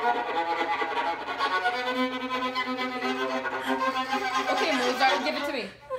Okay, Mozart, give it to me.